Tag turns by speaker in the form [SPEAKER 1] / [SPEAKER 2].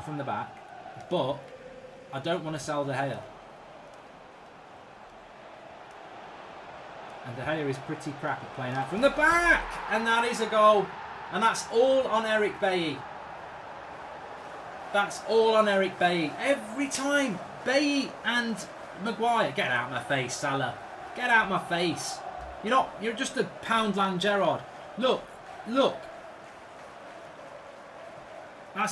[SPEAKER 1] from the back, but I don't want to sell De Gea. And De Gea is pretty crap at playing out from the back. And that is a goal. And that's all on Eric Bailly. That's all on Eric Bailly. Every time. Bailly and Maguire. Get out my face, Salah. Get out my face. You're not, you're just a Poundland Gerrard. Look, look. That's